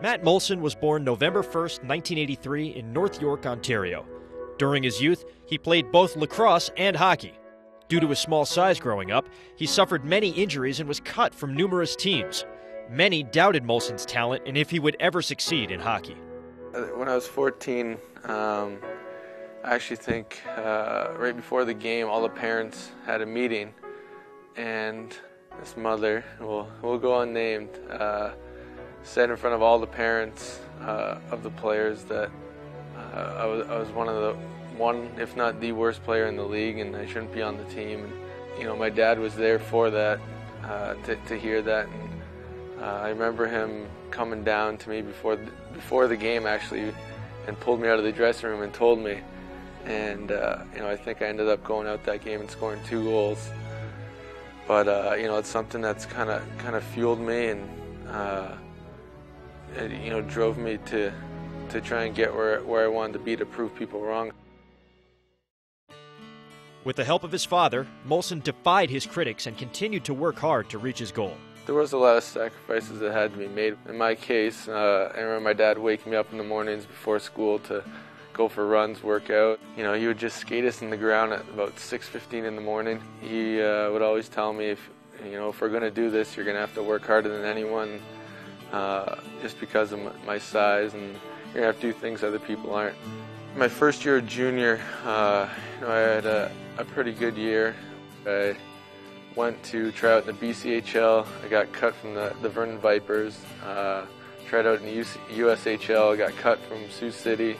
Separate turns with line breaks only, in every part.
Matt Moulson was born November 1st, 1983, in North York, Ontario. During his youth, he played both lacrosse and hockey. Due to his small size growing up, he suffered many injuries and was cut from numerous teams. Many doubted Moulson's talent and if he would ever succeed in hockey.
Uh, when I was 14, um, I actually think uh, right before the game, all the parents had a meeting, and this mother, we'll, we'll go unnamed, uh, said in front of all the parents uh, of the players that uh, I, was, I was one of the one, if not the worst player in the league, and I shouldn't be on the team. And, you know, my dad was there for that, uh, to, to hear that. And uh, I remember him coming down to me before the, before the game actually, and pulled me out of the dressing room and told me. And uh, you know, I think I ended up going out that game and scoring two goals. But uh, you know, it's something that's kind of kind of fueled me and it, you know drove me to to try and get where where I wanted to be to prove people wrong.
With the help of his father, Moulson defied his critics and continued to work hard to reach his goal.
There was a lot of sacrifices that had to be made. In my case, uh, I remember my dad waking me up in the mornings before school to go for runs, work out. You know, he would just skate us in the ground at about 6.15 in the morning. He uh, would always tell me, if you know, if we're going to do this, you're going to have to work harder than anyone uh, just because of my size and to have to do things other people aren't. My first year of junior, uh, you know, I had a, a pretty good year. I went to try out in the BCHL. I got cut from the, the Vernon Vipers. Uh, tried out in the USHL. Got cut from Sioux City.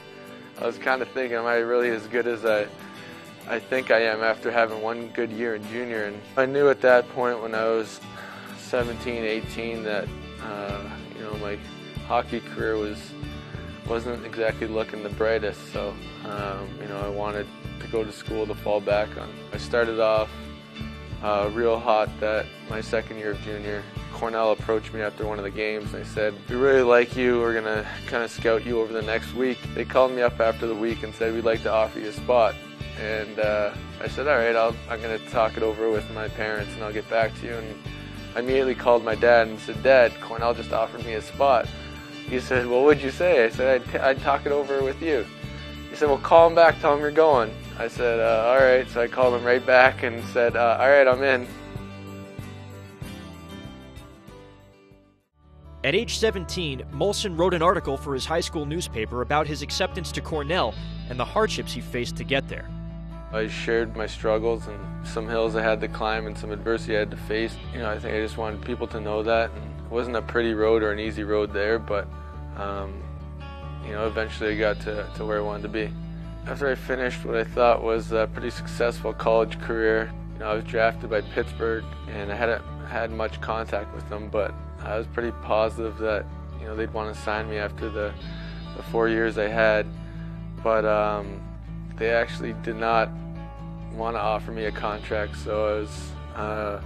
I was kind of thinking, am I really as good as I, I think I am after having one good year in junior? And I knew at that point when I was 17, 18 that uh, you know my hockey career was wasn't exactly looking the brightest. So um, you know I wanted to go to school to fall back on. I started off uh, real hot that my second year of junior. Cornell approached me after one of the games. And they said, "We really like you. We're gonna kind of scout you over the next week." They called me up after the week and said, "We'd like to offer you a spot." And uh, I said, "All right, I'll, I'm gonna talk it over with my parents and I'll get back to you." And I immediately called my dad and said, "Dad, Cornell just offered me a spot." He said, what'd you say?" I said, I'd, t- I'd talk it over with you." He said, "Well, call him back. Tell him you're going." I said, uh, "All right." So I called him right back and said, uh, "All right, I'm in."
At age 17, Moulson wrote an article for his high school newspaper about his acceptance to Cornell and the hardships he faced to get there.
I shared my struggles and some hills I had to climb and some adversity I had to face. You know, I think I just wanted people to know that. And it wasn't a pretty road or an easy road there, but um, you know, eventually I got to, to where I wanted to be. After I finished what I thought was a pretty successful college career, you know, I was drafted by Pittsburgh and I hadn't had much contact with them, but I was pretty positive that you know they'd want to sign me after the, the four years I had, but um, they actually did not want to offer me a contract, so I was uh,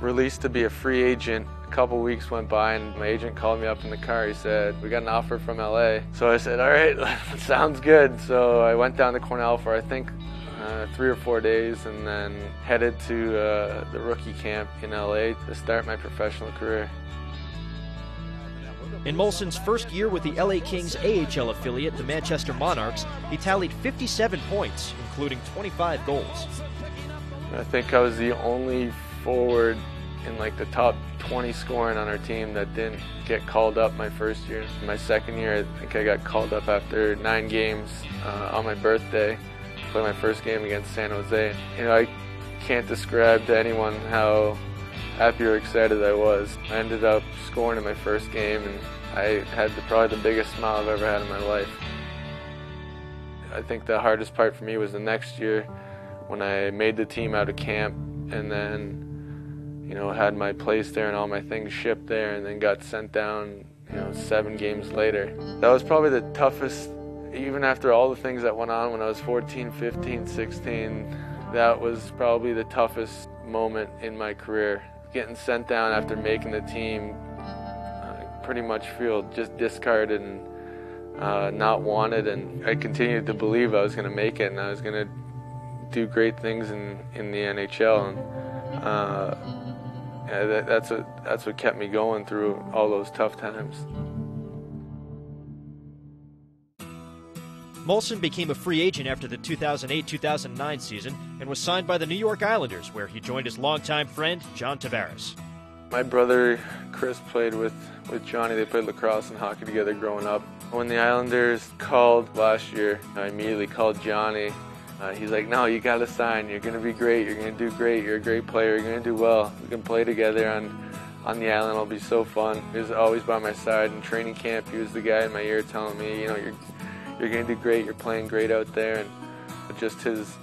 released to be a free agent. A couple weeks went by, and my agent called me up in the car. He said, "We got an offer from LA." So I said, "All right, sounds good." So I went down to Cornell for I think uh, three or four days, and then headed to uh, the rookie camp in LA to start my professional career.
In Moulson's first year with the LA Kings AHL affiliate, the Manchester Monarchs, he tallied 57 points, including 25 goals.
I think I was the only forward in like the top 20 scoring on our team that didn't get called up my first year. My second year, I think I got called up after nine games uh, on my birthday play my first game against San Jose. You know, I can't describe to anyone how happy or excited I was. I ended up scoring in my first game, and I had the, probably the biggest smile I've ever had in my life. I think the hardest part for me was the next year when I made the team out of camp and then, you know, had my place there and all my things shipped there and then got sent down, you know, seven games later. That was probably the toughest even after all the things that went on when I was 14, 15, 16, that was probably the toughest moment in my career. Getting sent down after making the team, I pretty much feel just discarded and uh, not wanted. And I continued to believe I was going to make it and I was going to do great things in, in the NHL. And uh, yeah, that, that's what that's what kept me going through all those tough times.
Moulson became a free agent after the 2008 2009 season and was signed by the New York Islanders, where he joined his longtime friend, John Tavares.
My brother Chris played with, with Johnny. They played lacrosse and hockey together growing up. When the Islanders called last year, I immediately called Johnny. Uh, he's like, no, you got to sign. You're going to be great. You're going to do great. You're a great player. You're going to do well. We can play together on, on the island. It'll be so fun. He was always by my side in training camp. He was the guy in my ear telling me, you know, you're, you're going to do great. You're playing great out there. And just his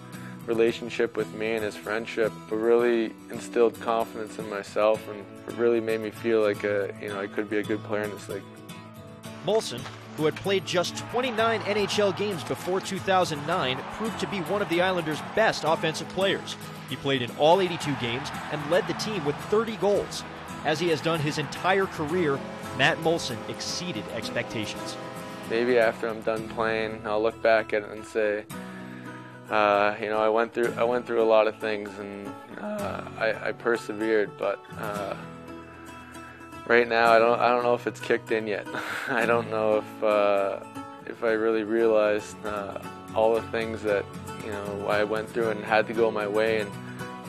relationship with me and his friendship really instilled confidence in myself and really made me feel like a, you know I could be a good player in this league.
Moulson, who had played just 29 NHL games before 2009, proved to be one of the Islanders' best offensive players. He played in all 82 games and led the team with 30 goals. As he has done his entire career, Matt Moulson exceeded expectations.
Maybe after I'm done playing, I'll look back at it and say, uh, you know, I went through I went through a lot of things and uh, I, I, persevered, but uh, right now I don't I don't know if it's kicked in yet. I don't know if uh, if I really realized uh, all the things that you know I went through and had to go my way, and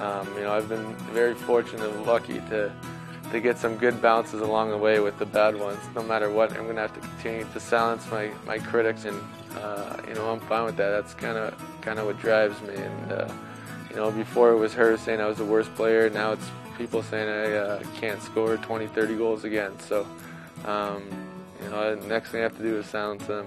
um, you know I've been very fortunate and lucky to to get some good bounces along the way with the bad ones. No matter what, I'm going to have to continue to silence my, my critics, and uh, you know I'm fine with that. That's kind of kind of what drives me. And uh, you know, before it was her saying I was the worst player, now it's people saying I uh, can't score 20, 30 goals again. So um, you know, next thing I have to do is silence them.